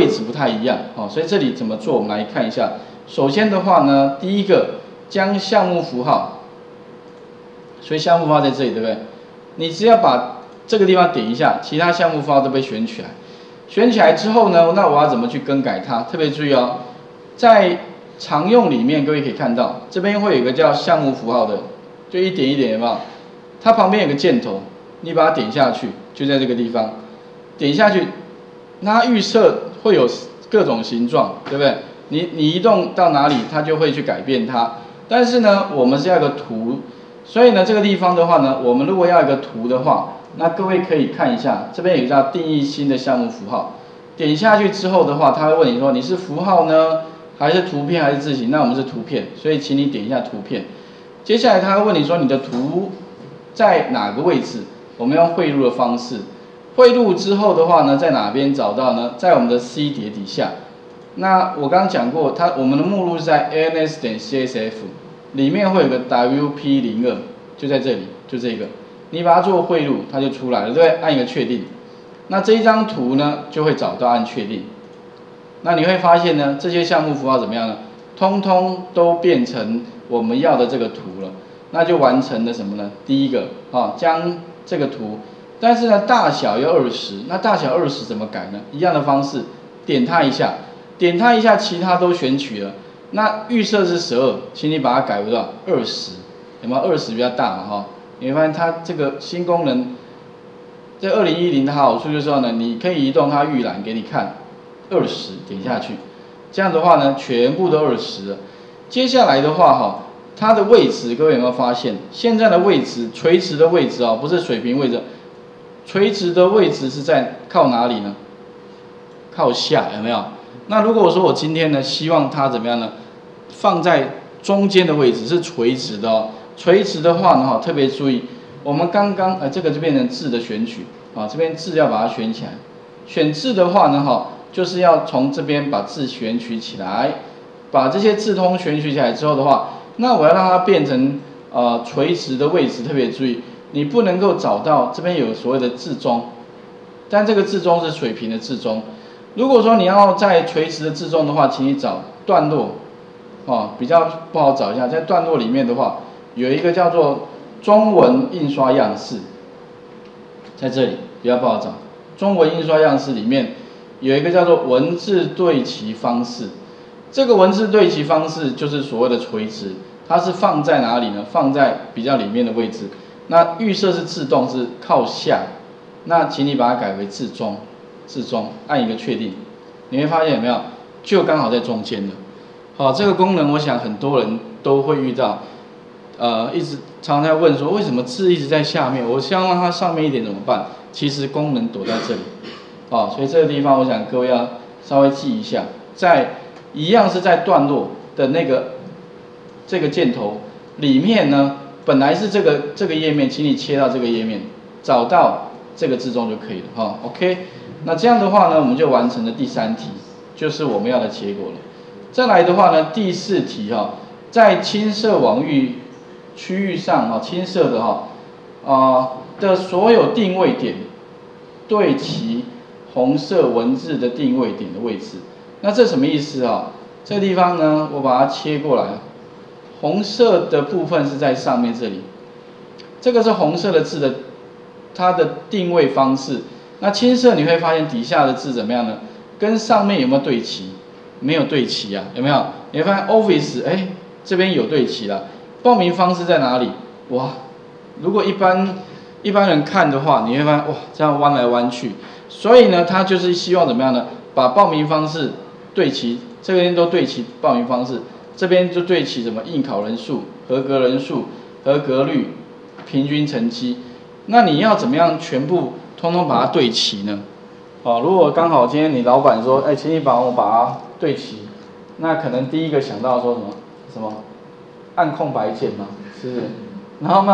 位置不太一样，哦，所以这里怎么做？我们来看一下。首先的话呢，第一个将项目符号，所以项目符号在这里，对不对？你只要把这个地方点一下，其他项目符号都被选起来。选起来之后呢，那我要怎么去更改它？特别注意哦，在常用里面，各位可以看到，这边会有一个叫项目符号的，就一点一点，有没有？它旁边有个箭头，你把它点下去，就在这个地方，点下去，它预设会有各种形状，对不对？你你移动到哪里，它就会去改变它。但是呢，我们是要一个图，所以呢，这个地方的话呢，我们如果要一个图的话，那各位可以看一下，这边有个叫定义新的项目符号，点下去之后的话，它会问你说你是符号呢，还是图片还是字形？那我们是图片，所以请你点一下图片。接下来它会问你说你的图在哪个位置？我们用汇入的方式，汇入之后的话呢，在哪边找到呢？在我们的 C 碟底下。那我刚刚讲过，它我们的目录是在 ANS 点 CSF 里面会有个 WP 零二，就在这里，就这个，你把它做汇入，它就出来了，对不对？按一个确定，那这一张图呢就会找到按确定，那你会发现呢，这些项目符号怎么样呢？通通都变成我们要的这个图了，那就完成了什么呢？第一个啊，将这个图，但是呢大小要二十，那大小二十怎么改呢？一样的方式，点它一下。点它一下，其他都选取了。那预设是十二，请你把它改为多少？二十，有没有？二十比较大嘛，哈。你会发现它这个新功能，在二零一零的好处就是说呢，你可以移动它预览给你看，二十点下去，这样的话呢，全部都二十了。接下来的话哈，它的位置各位有没有发现？现在的位置垂直的位置啊，不是水平位置，垂直的位置是在靠哪里呢？靠下，有没有？那如果我说我今天呢，希望它怎么样呢？放在中间的位置是垂直的哦。垂直的话呢，哈，特别注意，我们刚刚呃这个就变成字的选取啊，这边字要把它选起来。选字的话呢，哈，就是要从这边把字选取起来，把这些字通选取起来之后的话，那我要让它变成呃垂直的位置，特别注意，你不能够找到这边有所谓的字中，但这个字中是水平的字中。如果说你要在垂直的字中的话，请你找段落，哦，比较不好找一下。在段落里面的话，有一个叫做中文印刷样式，在这里比较不好找。中文印刷样式里面有一个叫做文字对齐方式，这个文字对齐方式就是所谓的垂直，它是放在哪里呢？放在比较里面的位置。那预设是自动是靠下，那请你把它改为自中。自中按一个确定，你会发现有没有，就刚好在中间的。好，这个功能我想很多人都会遇到，呃，一直常常在问说为什么字一直在下面，我希望让它上面一点怎么办？其实功能躲在这里，哦，所以这个地方我想各位要稍微记一下，在一样是在段落的那个这个箭头里面呢，本来是这个这个页面，请你切到这个页面，找到这个字中就可以了，哈，OK。那这样的话呢，我们就完成了第三题，就是我们要的结果了。再来的话呢，第四题哈，在青色网域区域上哈，青色的哈啊的所有定位点对齐红色文字的定位点的位置。那这什么意思啊？这地方呢，我把它切过来，红色的部分是在上面这里，这个是红色的字的它的定位方式。那青色你会发现底下的字怎么样呢？跟上面有没有对齐？没有对齐啊，有没有？你会发现 Office 哎这边有对齐了。报名方式在哪里？哇，如果一般一般人看的话，你会发现哇这样弯来弯去。所以呢，他就是希望怎么样呢？把报名方式对齐，这边都对齐报名方式，这边就对齐什么应考人数、合格人数、合格率、平均成绩。那你要怎么样全部？通通把它对齐呢，哦，如果刚好今天你老板说，哎，请你帮我把它对齐，那可能第一个想到说什么什么，按空白键嘛，是不是？然后慢。